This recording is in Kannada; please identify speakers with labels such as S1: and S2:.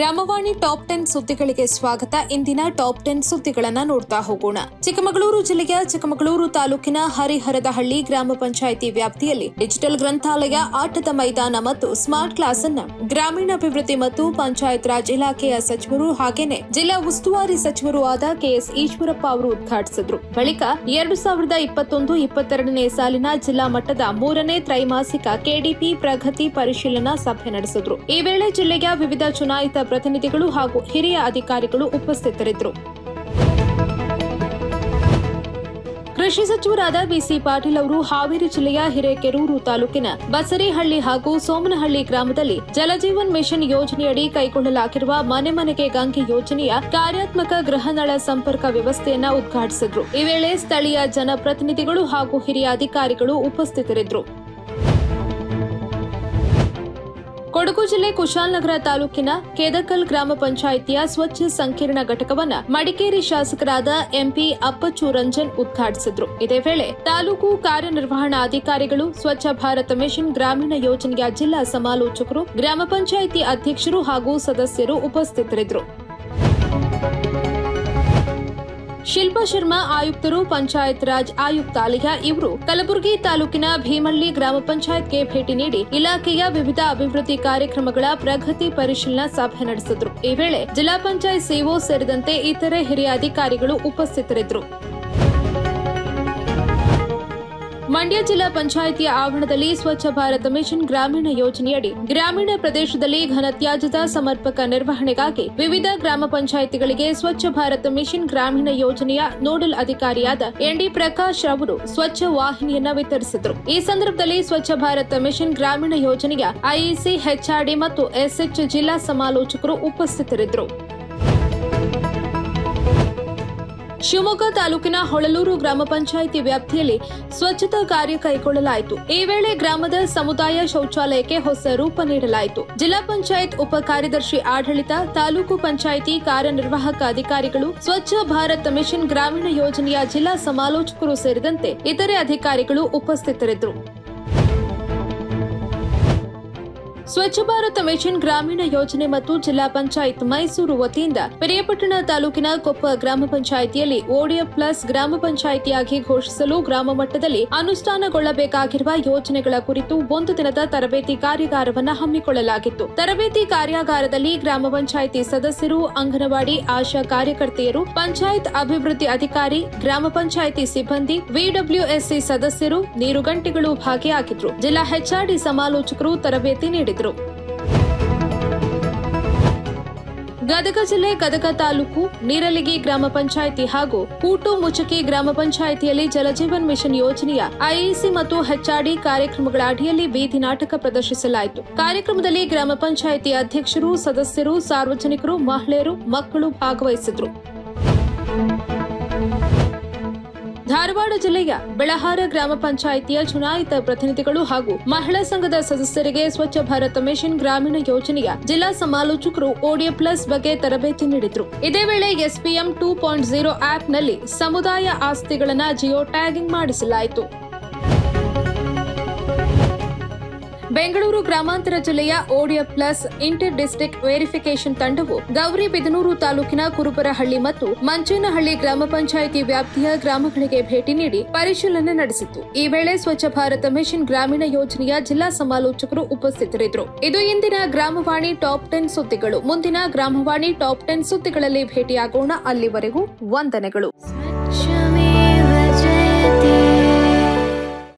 S1: ಗ್ರಾಮವಾಣಿ ಟಾಪ್ ಟೆನ್ ಸುದ್ದಿಗಳಿಗೆ ಸ್ವಾಗತ. ಇಂದಿನ ಟಾಪ್ ಟೆನ್ ಸುದ್ದಿಗಳನ್ನ ನೋಡ್ತಾ ಹೋಗೋಣ. ಚಿಕ್ಕಮಗಳೂರು ಜಿಲ್ಲೆಯ ಚಿಕ್ಕಮಗಳೂರು ತಾಲೂಕಿನ ಹರಿಹರದಹಳ್ಳಿ ಗ್ರಾಮ ಪಂಚಾಯಿತಿ ವ್ಯಾಪ್ತಿಯಲ್ಲಿ ಡಿಜಿಟಲ್ ಗ್ರಂಥಾಲಯ ಆಟದ ಮೈದಾನ ಮತ್ತು ಸ್ಮಾರ್ಟ್ ಕ್ಲಾಸ್ ಅನ್ನ ಗ್ರಾಮೀಣಾಭಿವೃದ್ಧಿ ಮತ್ತು ಪಂಚಾಯತ್ ರಾಜ್ ಇಲಾಖೆಯ ಸಚಿವರು ಹಾಗೇನೆ ಜಿಲ್ಲಾ ಉಸ್ತುವಾರಿ ಸಚಿವರು ಆದ ಕೆಎಸ್ ಈಶ್ವರಪ್ಪ ಅವರು ಉದ್ಘಾಟಿಸಿದ್ರು. ಬಳಿಕ ಎರಡು ಸಾವಿರದ ಇಪ್ಪತ್ತೊಂದು ಇಪ್ಪತ್ತೆರಡನೇ ಸಾಲಿನ ಜಿಲ್ಲಾ ಮಟ್ಟದ ಮೂರನೇ ತ್ರೈಮಾಸಿಕ ಕೆಡಿಪಿ ಪ್ರಗತಿ ಪರಿಶೀಲನಾ ಸಭೆ ನಡೆಸಿದ್ರು. ಈ ವೇಳೆ ಜಿಲ್ಲೆಯ ವಿವಿಧ ಚುನಾಯಿತ ಪ್ರತಿನಿಧಿಗಳು ಹಾಗೂ ಹಿರಿಯ ಅಧಿಕಾರಿಗಳು ಉಪಸ್ಥಿತರಿದ್ದರು. ಕೃಷಿ ಸಚಿವರಾದ ಬಿಸಿ ಪಾಟೀಲ್ ಅವರು ಹಾವೇರಿ ಜಿಲ್ಲೆಯ ಹಿರೇಕೆರೂರು ತಾಲೂಕಿನ ಬಸರಿಹಳ್ಳಿ ಹಾಗೂ ಸೋಮನಹಳ್ಳಿ ಗ್ರಾಮದಲ್ಲಿ ಜಲಜೀವನ್ ಮಿಷನ್ ಯೋಜನೆಯಡಿ ಕೈಗೊಳ್ಳಲಾಗಿರುವ ಮನೆ ಮನೆಗೆ ಗಂಗೆ ಯೋಜನೆಯ ಕಾರ್ಯಾತ್ಮಕ ಗೃಹನಳ ಸಂಪರ್ಕ ವ್ಯವಸ್ಥೆಯನ್ನ ಉದ್ಘಾಟಿಸಿದ್ರು. ಈ ವೇಳೆ ಸ್ಥಳೀಯ ಜನಪ್ರತಿನಿಧಿಗಳು ಹಾಗೂ ಹಿರಿಯ ಅಧಿಕಾರಿಗಳು ಉಪಸ್ಥಿತರಿದ್ದರು ಕೊಡಗು ಜಿಲ್ಲೆ ಕುಶಾಲನಗರ ತಾಲೂಕಿನ ಕೇದಕಲ್ ಗ್ರಾಮ ಪಂಚಾಯಿತಿಯ ಸ್ವಚ್ಛ ಸಂಕೀರ್ಣ ಘಟಕವನ್ನು ಮಡಿಕೇರಿ ಶಾಸಕರಾದ ಎಂಪಿ ಅಪ್ಪಚ್ಚು ರಂಜನ್ ಉದ್ಘಾಟಿಸಿದ್ರು. ಇದೇ ವೇಳೆ ತಾಲೂಕು ಕಾರ್ಯನಿರ್ವಹಣಾಧಿಕಾರಿಗಳು, ಸ್ವಚ್ಛ ಭಾರತ ಮಿಷನ್ ಗ್ರಾಮೀಣ ಯೋಜನೆಯ ಜಿಲ್ಲಾ ಸಮಾಲೋಚಕರು, ಗ್ರಾಮ ಪಂಚಾಯಿತಿ ಅಧ್ಯಕ್ಷರು ಹಾಗೂ ಸದಸ್ಯರು ಉಪಸ್ಥಿತರಿದ್ದರು. ಶಿಲ್ಪಾ ಶರ್ಮಾ ಆಯುಕ್ತರು, ಪಂಚಾಯತ್ ರಾಜ್ ಆಯುಕ್ತಾಲಯ ಇವರು ಕಲಬುರಗಿ ತಾಲೂಕಿನ ಭೀಮಳ್ಳಿ ಗ್ರಾಮ ಪಂಚಾಯತ್ಗೆ ಭೇಟಿ ನೀಡಿ ಇಲಾಖೆಯ ವಿವಿಧ ಅಭಿವೃದ್ಧಿ ಕಾರ್ಯಕ್ರಮಗಳ ಪ್ರಗತಿ ಪರಿಶೀಲನಾ ಸಭೆ ನಡೆಸಿದ್ರು. ಈ ವೇಳೆ ಜಿಲ್ಲಾ ಪಂಚಾಯತ್ ಸಿಒ ಸೇರಿದಂತೆ ಇತರೆ ಹಿರಿಯ ಅಧಿಕಾರಿಗಳು ಉಪಸ್ಥಿತರಿದ್ದರು ಮಂಡ್ಯ ಜಿಲ್ಲಾ ಪಂಚಾಯಿತಿಯ ಆವರಣದಲ್ಲಿ ಸ್ವಚ್ಛ ಭಾರತ ಮಿಷನ್ ಗ್ರಾಮೀಣ ಯೋಜನೆಯಡಿ ಗ್ರಾಮೀಣ ಪ್ರದೇಶದಲ್ಲಿ ಘನತ್ಯಾಜ್ಯದ ಸಮರ್ಪಕ ನಿರ್ವಹಣೆಗಾಗಿ ವಿವಿಧ ಗ್ರಾಮ ಪಂಚಾಯಿತಿಗಳಿಗೆ ಸ್ವಚ್ಛ ಭಾರತ ಮಿಷನ್ ಗ್ರಾಮೀಣ ಯೋಜನೆಯ ನೋಡಲ್ ಅಧಿಕಾರಿಯಾದ ಎನ್ಡಿ ಪ್ರಕಾಶ್ ಅವರು ಸ್ವಚ್ಛ ವಾಹಿನಿಯನ್ನ ವಿತರಿಸಿದರು. ಈ ಸಂದರ್ಭದಲ್ಲಿ ಸ್ವಚ್ಛ ಭಾರತ ಮಿಷನ್ ಗ್ರಾಮೀಣ ಯೋಜನೆಯ ಐಇಸಿ ಹೆಚ್ಆರ್ಡಿ ಮತ್ತು ಎಸ್ಎಚ್ ಜಿಲ್ಲಾ ಸಮಾಲೋಚಕರು ಉಪಸ್ಥಿತರಿದ್ದರು. ಶಿವಮೊಗ್ಗ ತಾಲೂಕಿನ ಹೊಳಲೂರು ಗ್ರಾಮ ಪಂಚಾಯಿತಿ ವ್ಯಾಪ್ತಿಯಲ್ಲಿ ಸ್ವಚ್ಛತಾ ಕಾರ್ಯ ಕೈಗೊಳ್ಳಲಾಯಿತು. ಈ ವೇಳೆ ಗ್ರಾಮದ ಸಮುದಾಯ ಶೌಚಾಲಯಕ್ಕೆ ಹೊಸ ರೂಪ ನೀಡಲಾಯಿತು. ಜಿಲ್ಲಾ ಪಂಚಾಯತ್ ಉಪ ಕಾರ್ಯದರ್ಶಿ ಆಡಳಿತ, ತಾಲೂಕು ಪಂಚಾಯಿತಿ ಕಾರ್ಯನಿರ್ವಾಹಕ ಅಧಿಕಾರಿಗಳು, ಸ್ವಚ್ಛ ಭಾರತ್ ಮಿಷನ್ ಗ್ರಾಮೀಣ ಯೋಜನೆಯ ಜಿಲ್ಲಾ ಸಮಾಲೋಚಕರು ಸೇರಿದಂತೆ ಇತರೆ ಅಧಿಕಾರಿಗಳು ಉಪಸ್ಥಿತರಿದ್ದರು. ಸ್ವಚ್ಛ ಭಾರತ ಮಿಷನ್ ಗ್ರಾಮೀಣ ಯೋಜನೆ ಮತ್ತು ಜಿಲ್ಲಾ ಪಂಚಾಯತ್ ಮೈಸೂರು ವತಿಯಿಂದ ಪಿರಿಯಪಟ್ಟಣ ತಾಲೂಕಿನ ಕೊಪ್ಪ ಗ್ರಾಮ ಪಂಚಾಯಿತಿಯಲ್ಲಿ ಓಡಿಎಫ್ ಪ್ಲಸ್ ಗ್ರಾಮ ಪಂಚಾಯಿತಿಯಾಗಿ ಘೋಷಿಸಲು ಗ್ರಾಮ ಮಟ್ಟದಲ್ಲಿ ಅನುಷ್ಠಾನಗೊಳ್ಳಬೇಕಾಗಿರುವ ಯೋಜನೆಗಳ ಕುರಿತು ಒಂದು ದಿನದ ತರಬೇತಿ ಕಾರ್ಯಾಗಾರವನ್ನು ಹಮ್ಮಿಕೊಳ್ಳಲಾಗಿತ್ತು. ತರಬೇತಿ ಕಾರ್ಯಾಗಾರದಲ್ಲಿ ಗ್ರಾಮ ಪಂಚಾಯಿತಿ ಸದಸ್ಯರು, ಅಂಗನವಾಡಿ ಆಶಾ ಕಾರ್ಯಕರ್ತೆಯರು, ಪಂಚಾಯತ್ ಅಭಿವೃದ್ಧಿ ಅಧಿಕಾರಿ, ಗ್ರಾಮ ಪಂಚಾಯಿತಿ ಸಿಬ್ಬಂದಿ, ವಿಡಬ್ಲ್ಯೂಎಸ್ಸಿ ಸದಸ್ಯರು ನೀರುಗಂಟೆಗಳು ಭಾಗಿಯಾಗಿದ್ರು. ಜಿಲ್ಲಾ ಹೆಚ್ಆರ್ಡಿ ಸಮಾಲೋಚಕರು ತರಬೇತಿ ನೀಡಿದರು. ಗದಗ ಜಿಲ್ಲೆ ಗದಗ ತಾಲೂಕು ನೀರಲಿಗಿ ಗ್ರಾಮ ಪಂಚಾಯಿತಿ ಹಾಗೂ ಕೂಟು ಮುಚಕಿ ಗ್ರಾಮ ಪಂಚಾಯಿತಿಯಲ್ಲಿ ಜಲಜೀವನ್ ಮಿಷನ್ ಯೋಜನೆಯ ಐಇಸಿ ಮತ್ತು ಹೆಚ್ಆರ್ಡಿ ಕಾರ್ಯಕ್ರಮಗಳ ಅಡಿಯಲ್ಲಿ ಬೀದಿ ನಾಟಕ ಪ್ರದರ್ಶಿಸಲಾಯಿತು. ಕಾರ್ಯಕ್ರಮದಲ್ಲಿ ಗ್ರಾಮ ಪಂಚಾಯಿತಿ ಅಧ್ಯಕ್ಷರು, ಸದಸ್ಯರು, ಸಾರ್ವಜನಿಕರು, ಮಹಿಳೆಯರು, ಮಕ್ಕಳು ಭಾಗವಹಿಸಿದ್ರು. ಧಾರವಾಡ ಜಿಲ್ಲೆಯ ಬೆಳಹಾರ ಗ್ರಾಮ ಪಂಚಾಯಿತಿಯ ಚುನಾಯಿತ ಪ್ರತಿನಿಧಿಗಳು ಹಾಗೂ ಮಹಿಳಾ ಸಂಘದ ಸದಸ್ಯರಿಗೆ ಸ್ವಚ್ಛ ಭಾರತ ಮಿಷನ್ ಗ್ರಾಮೀಣ ಯೋಜನೆಯ ಜಿಲ್ಲಾ ಸಮಾಲೋಚಕರು ಓಡಿಎ ಪ್ಲಸ್ ಬಗ್ಗೆ ತರಬೇತಿ ನೀಡಿದ್ರು. ಇದೇ ವೇಳೆ ಎಸ್ಪಿಎಂ ಟೂ ಪಾಯಿಂಟ್ ಜೀರೋ ಆಪ್ನಲ್ಲಿ ಸಮುದಾಯ ಆಸ್ತಿಗಳನ್ನು ಜಿಯೋ ಟ್ಯಾಗಿಂಗ್ ಮಾಡಿಸಲಾಯಿತು. ಬೆಂಗಳೂರು ಗ್ರಾಮಾಂತರ ಜಿಲ್ಲೆಯ ಓಡಿಯ ಪ್ಲಸ್ ಇಂಟರ್ ಡಿಸ್ಟಿಕ್ ವೆರಿಫಿಕೇಷನ್ ತಂಡವು ಗೌರಿಬಿದನೂರು ತಾಲೂಕಿನ ಕುರುಬರಹಳ್ಳಿ ಮತ್ತು ಮಂಚೇನಹಳ್ಳಿ ಗ್ರಾಮ ಪಂಚಾಯಿತಿ ವ್ಯಾಪ್ತಿಯ ಗ್ರಾಮಗಳಿಗೆ ಭೇಟಿ ನೀಡಿ ಪರಿಶೀಲನೆ ನಡೆಸಿತು. ಈ ವೇಳೆ ಸ್ವಚ್ಛ ಭಾರತ ಮಿಷನ್ ಗ್ರಾಮೀಣ ಯೋಜನೆಯ ಜಿಲ್ಲಾ ಸಮಾಲೋಚಕರು ಉಪಸ್ಥಿತರಿದ್ದರು. ಇದು ಇಂದಿನ ಗ್ರಾಮವಾಣಿ ಟಾಪ್ ಟೆನ್ ಸುದ್ದಿಗಳು. ಮುಂದಿನ ಗ್ರಾಮವಾಣಿ ಟಾಪ್ ಟೆನ್ ಸುದ್ದಿಗಳಲ್ಲಿ ಭೇಟಿಯಾಗೋಣ. ಅಲ್ಲಿವರೆಗೂ ವಂದನೆಗಳು.